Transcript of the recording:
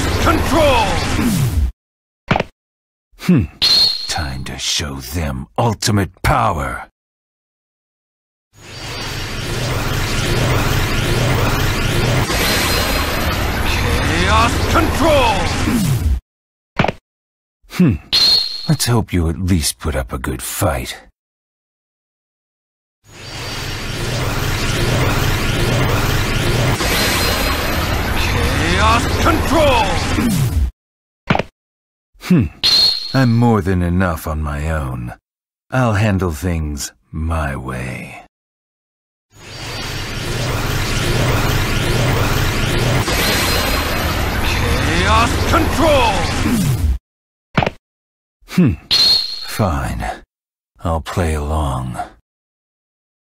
lost control! Hmm. Time to show them ultimate power. Chaos control! Hmm. Let's hope you at least put up a good fight. Control! Hmm. I'm more than enough on my own. I'll handle things my way. Chaos Control! Hmm. Fine. I'll play along.